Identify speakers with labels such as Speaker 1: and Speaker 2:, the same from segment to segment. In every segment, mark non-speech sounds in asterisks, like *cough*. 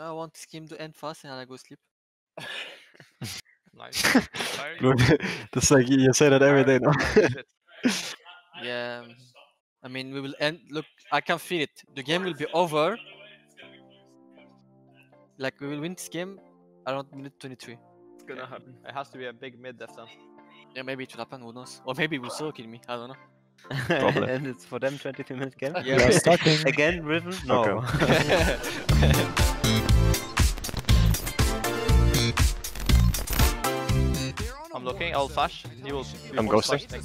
Speaker 1: I want this game to end fast and I go sleep. *laughs*
Speaker 2: Nice. Tired?
Speaker 3: That's *laughs* like you say that every day now.
Speaker 2: Shit. *laughs*
Speaker 1: Yeah. um, I mean, we will end. Look, I can feel it. The game will be over. Like we will win this game around minute 23.
Speaker 2: It's gonna happen. It has to be a big mid diff then.
Speaker 1: Yeah, maybe it will happen. Who knows? Or maybe it will still kill me. I don't know.
Speaker 3: Probably.
Speaker 4: and it's for them 23 minute game.
Speaker 1: Yeah,
Speaker 3: We are
Speaker 1: maybe.
Speaker 3: starting.
Speaker 4: Again, Riven? No.
Speaker 3: Okay.
Speaker 2: Looking, I'll flash. He will be
Speaker 3: I'm ghosting.
Speaker 2: flash, think.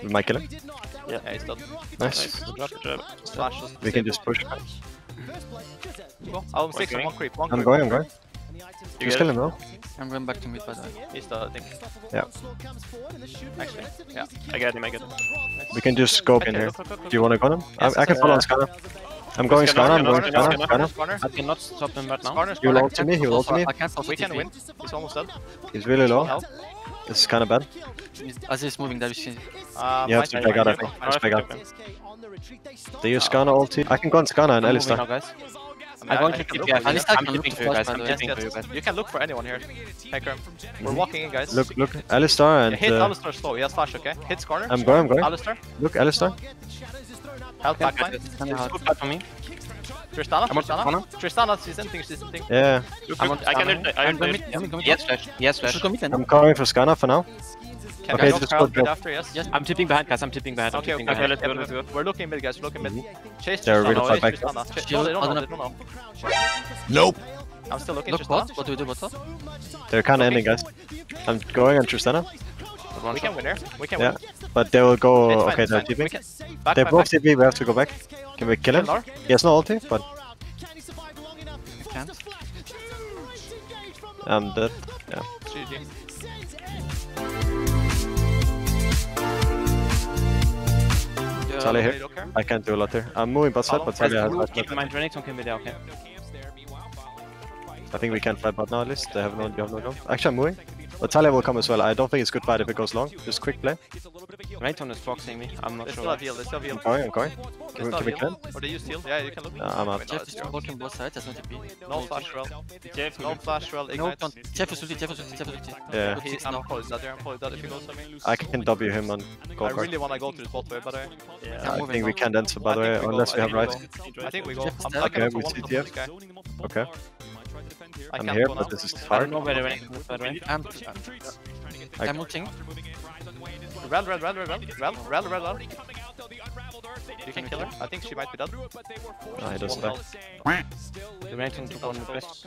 Speaker 3: We might kill him.
Speaker 2: Yeah, he's dead.
Speaker 3: Nice.
Speaker 2: Just flash. just
Speaker 3: We can just push.
Speaker 2: it. Go. I'll six and one creep. One
Speaker 3: I'm going, I'm going. Just kill him now.
Speaker 1: I'm going back to mid by the way.
Speaker 2: He's dead, I think.
Speaker 3: Yeah.
Speaker 2: Actually, yeah.
Speaker 5: I get him, I get him.
Speaker 3: We can just scope in here.
Speaker 2: look, look, look,
Speaker 3: Do you want to go him?
Speaker 2: Yes,
Speaker 3: I, I can
Speaker 2: yes,
Speaker 3: follow on
Speaker 2: yes.
Speaker 3: Skarner. I'm going
Speaker 5: Skarner,
Speaker 3: Skarner, I'm going Skarner,
Speaker 5: Skarner,
Speaker 3: Skarner,
Speaker 2: Skarner.
Speaker 5: I cannot stop him right now.
Speaker 2: Corner.
Speaker 3: He will
Speaker 2: Corner.
Speaker 3: ult to me, he will ult to me.
Speaker 1: I can't stop
Speaker 2: We can win. He's almost dead.
Speaker 3: He's really low.
Speaker 2: Help.
Speaker 3: It's kind of bad.
Speaker 1: he- As he's moving, there is
Speaker 2: Uh,
Speaker 3: You have
Speaker 2: might-
Speaker 3: to
Speaker 2: might-
Speaker 3: back out, I
Speaker 2: might-
Speaker 3: think.
Speaker 2: might-
Speaker 3: Just back out.
Speaker 2: might-
Speaker 3: They use Skarner ulti. I can go on Skarner and
Speaker 5: I'm
Speaker 3: Alistar.
Speaker 5: now, guys.
Speaker 2: I mean,
Speaker 5: I'm
Speaker 2: I-
Speaker 5: going
Speaker 2: I
Speaker 5: to
Speaker 2: can
Speaker 5: keep
Speaker 2: look
Speaker 5: yeah,
Speaker 2: for you.
Speaker 1: Alistar
Speaker 5: I'm
Speaker 1: can
Speaker 5: keeping for you guys. I'm
Speaker 1: the
Speaker 5: keeping for you guys.
Speaker 2: You can look for anyone here. Hey, Kerm. We're walking in, guys.
Speaker 3: Look, look. Alistar
Speaker 2: Yeah,
Speaker 3: and...
Speaker 2: hit
Speaker 3: Uh,
Speaker 2: Alistar slow. He has flash, okay? Hits corner.
Speaker 3: I'm going, I'm going.
Speaker 2: Alistar.
Speaker 3: Look, Alistar.
Speaker 2: Help
Speaker 5: Yeah,
Speaker 2: backline.
Speaker 5: It's good fight for me.
Speaker 2: Tristana.
Speaker 5: I'm
Speaker 2: Tristana. Tristana. She's anything. She's anything.
Speaker 3: Yeah,
Speaker 5: Look, look, I can ult- I
Speaker 1: I'm going
Speaker 5: ult-
Speaker 1: mid. I'm.
Speaker 5: Yes, flash. Yes, flash.
Speaker 1: go mid then.
Speaker 3: I'm coming for Skarner for now.
Speaker 2: Can
Speaker 3: Okay, just go drop.
Speaker 2: after? Yes.
Speaker 1: Yes.
Speaker 5: I'm tipping behind, guys. I'm tipping behind. I'm
Speaker 2: Okay, okay,
Speaker 5: tipping
Speaker 2: okay. let's go, let's go. We're looking mid, guys. We're looking mid. Chase
Speaker 3: They're
Speaker 2: Tristana.
Speaker 3: really far
Speaker 2: Chase
Speaker 3: back.
Speaker 2: Tristana. Ch- No, they don't
Speaker 1: I
Speaker 2: know.
Speaker 1: don't
Speaker 2: They don't know.
Speaker 3: Nope.
Speaker 2: I'm still looking.
Speaker 1: Look
Speaker 2: Tristana.
Speaker 1: bot. What do we do bot?
Speaker 3: They're kind of ending, guys. I'm going on Tristana,
Speaker 2: We can win here. We can
Speaker 3: Yeah.
Speaker 2: win.
Speaker 3: But they will go...
Speaker 2: fine,
Speaker 3: Okay,
Speaker 2: it's
Speaker 3: they're
Speaker 2: fine. We can- Back,
Speaker 3: They
Speaker 2: back,
Speaker 3: both
Speaker 2: back.
Speaker 3: TP, we have to go back. Can we kill him?
Speaker 2: Kill Lar.
Speaker 3: He has no ulti, but
Speaker 1: I can't.
Speaker 3: I'm dead. Yeah.
Speaker 2: GG.
Speaker 1: Yeah,
Speaker 3: here.
Speaker 2: They don't care.
Speaker 3: I can't do a lot here. I'm moving bot side, but Taliyah has
Speaker 5: Keep in mind, Renekton can be there, okay?
Speaker 3: I think we can fight bot now at least. They have no, you have no go. Actually, I'm moving. Natalia will come as well. I don't think it's good fight if it goes long. Just quick play.
Speaker 5: Rayton is foxing me. I'm not
Speaker 2: it's
Speaker 5: sure.
Speaker 2: It's still a heal. It's still a
Speaker 3: I'm going. Can we, can we clean?
Speaker 2: Or do you steal? Yeah, you can look.
Speaker 3: No, I'm out.
Speaker 1: Jeff is blocking both sides. That's not TP.
Speaker 2: No flash roll.
Speaker 5: Jeff,
Speaker 2: no flash
Speaker 1: roll.
Speaker 2: Ignite.
Speaker 1: No, Jeff is ulti. Jeff is ulti. Jeff is ulti.
Speaker 3: Yeah.
Speaker 1: He's
Speaker 2: I'm poised. If he goes on me.
Speaker 3: I can W him on go
Speaker 2: I really want to go to the bot way, by the.
Speaker 3: Yeah.
Speaker 1: I
Speaker 3: think we can dance, by the way, unless we have right.
Speaker 2: I think we go.
Speaker 3: Okay, we see
Speaker 2: Jeff.
Speaker 3: Okay.
Speaker 2: I
Speaker 3: I'm here, but this is
Speaker 5: I don't
Speaker 3: hard.
Speaker 5: know where the Renekton is, by.
Speaker 1: I'm.
Speaker 3: I-
Speaker 1: I'm ulting.
Speaker 2: Rel, rel, rel, rel, rel, rel, rel, rel, rel. You can kill her. I think she might be dead.
Speaker 3: Ah, he doesn't
Speaker 2: One
Speaker 3: die.
Speaker 2: health.
Speaker 5: The Renekton took one best.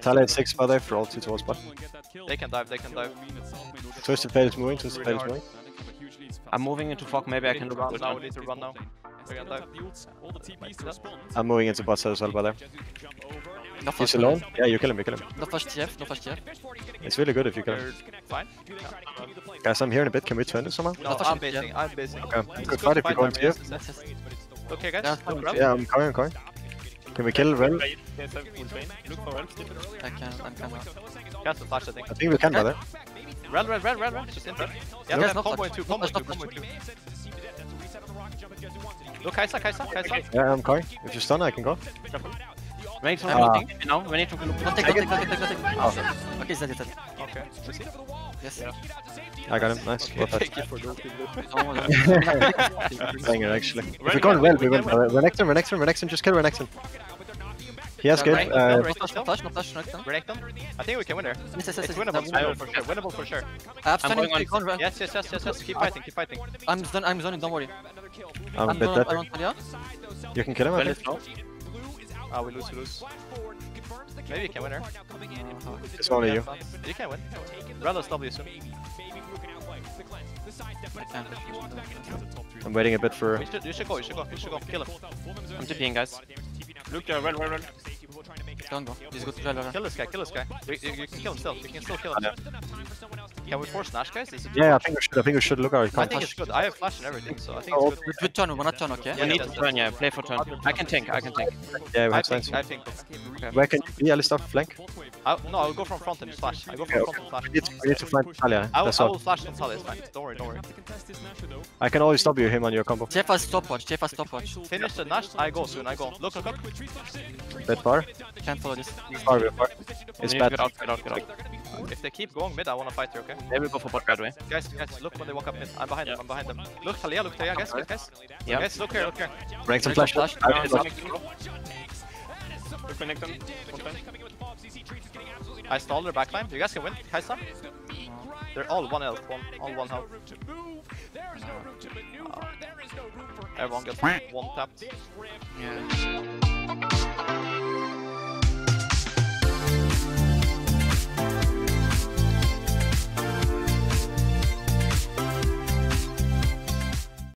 Speaker 3: Taliyah is 6 by there for ulti towards bot.
Speaker 2: They can dive. They can dive.
Speaker 3: Twisted Fate is moving, Twisted Fate is moving.
Speaker 5: I'm moving into fog. Maybe I can
Speaker 2: need to
Speaker 5: look
Speaker 2: run now. We need to run now. We can dive.
Speaker 3: I'm moving into bot side as well by there.
Speaker 1: No
Speaker 3: He's
Speaker 1: flash.
Speaker 3: alone. Yeah, you kill him, you kill him.
Speaker 1: No flash TF. No flash TF.
Speaker 3: It's really good if you kill him.
Speaker 2: They're fine.
Speaker 3: Guys, I'm here in a bit. Can we turn this somehow?
Speaker 2: No,
Speaker 1: Not
Speaker 2: I'm
Speaker 1: a-
Speaker 2: basing. I'm basing.
Speaker 3: Okay.
Speaker 2: It's
Speaker 3: Good
Speaker 2: good
Speaker 3: fight if you
Speaker 2: fight
Speaker 3: go
Speaker 2: by
Speaker 3: into
Speaker 2: yes. Okay, guys.
Speaker 1: Yeah,
Speaker 2: Look, rel.
Speaker 3: Yeah, I'm coming, I'm coming. Can we kill Rel?
Speaker 5: Look for Rel.
Speaker 1: I can. I'm kind of.
Speaker 2: The flash, I think.
Speaker 3: I think we can by there.
Speaker 2: Rel, rel, rel, rel, rel. Just in there. Yeah,
Speaker 1: No,
Speaker 2: yeah,
Speaker 1: no
Speaker 2: combo in two,
Speaker 1: No
Speaker 2: combo in two, combo in two. Go Kai'Sa, Kai'Sa, Kai'Sa.
Speaker 3: Yeah, I'm going. If you stun, I can go.
Speaker 5: Wenn ich schon ah. genau,
Speaker 1: wenn ich schon genug. Contact, contact, contact, contact.
Speaker 3: Oh.
Speaker 1: Okay, set it, set it.
Speaker 2: Okay.
Speaker 1: Yes. Yeah.
Speaker 3: I got him, nice. Okay,
Speaker 2: thank you for
Speaker 1: doping though.
Speaker 3: Banger, actually. If we
Speaker 2: go
Speaker 3: well,
Speaker 2: we
Speaker 3: win. Renekton, Renekton, Renekton, just kill Renekton. He has good.
Speaker 2: Right,
Speaker 3: Uh,
Speaker 2: no,
Speaker 1: No flash. No flash. No flash. No flash.
Speaker 2: Renekton? I think we can win there.
Speaker 1: Yes, yes, yes.
Speaker 2: It's winnable,
Speaker 1: I'm
Speaker 2: it's winnable for sure, winnable for sure.
Speaker 1: I have
Speaker 5: I'm
Speaker 1: standing
Speaker 5: going on-
Speaker 1: click on
Speaker 2: Yes, yes, yes, yes, yes. Keep fighting, keep fighting.
Speaker 1: I'm done. I'm zoning. Don't worry.
Speaker 3: I'm a
Speaker 1: I'm
Speaker 3: bit
Speaker 1: done
Speaker 3: dead.
Speaker 1: around Taliyah.
Speaker 3: You can kill him, I
Speaker 5: Rel
Speaker 3: think.
Speaker 5: is.
Speaker 2: Ah, we lose, we lose. Maybe you can win there.
Speaker 3: It's only you.
Speaker 2: You can win. Rel is W soon.
Speaker 1: I can't.
Speaker 3: I'm waiting a bit for.
Speaker 2: You should, you should go, you should go, you should go. Kill him.
Speaker 5: I'm tipping, guys. Look, uh, Rel, Rel, Rel.
Speaker 1: Don't go. He's good. Rel, Rel.
Speaker 2: Kill this guy, kill this guy. We, you, you can kill him still. You can still kill him. Can we force Nash, guys? Is it
Speaker 3: Yeah, I think we should. I think we should look out.
Speaker 2: I
Speaker 3: Can't.
Speaker 2: think it's good. I have flash and everything, so I think
Speaker 3: Oh,
Speaker 2: it's good.
Speaker 1: With, with turn. We're not turn. Okay.
Speaker 5: You need to turn, yeah. Play for turn. I can tank, I can tank.
Speaker 3: Yeah, we
Speaker 2: I
Speaker 3: have
Speaker 2: think. I think.
Speaker 3: Where can you be? Alistar flank.
Speaker 2: I, no, I'll go from front and flash. I go from
Speaker 3: Okay,
Speaker 2: front and flash.
Speaker 3: We need to, we need to find Taliyah.
Speaker 2: I will, I will flash on Taliyah, it's fine. Don't worry, don't worry.
Speaker 3: I can always stop you him on your combo.
Speaker 1: Jeff has stopwatch. Jeff has stopwatch.
Speaker 2: Finish the Nash, I go soon, I go. Look, look, look.
Speaker 3: Bit far.
Speaker 1: Can't follow this.
Speaker 3: Far, bit far. It's
Speaker 5: We need to
Speaker 3: bad.
Speaker 5: Get out, get out, get out.
Speaker 2: If they keep going mid, I wanna fight you, okay?
Speaker 5: Maybe go for bot right away.
Speaker 2: Guys, guys, look when they walk up mid. I'm behind them, I'm behind them. Look, Taliyah, look, Taliyah, guys, guys, guys.
Speaker 5: Yeah.
Speaker 2: Guys, look here, look here.
Speaker 3: Break some
Speaker 1: Break
Speaker 3: flash.
Speaker 1: some flash.
Speaker 3: I-
Speaker 5: It's connecting. Look, connect them. One time.
Speaker 2: I stalled their backline. You guys can win. Kaisa. They're all one health, one, all one health. Uh, everyone gets one tapped.
Speaker 1: Yeah.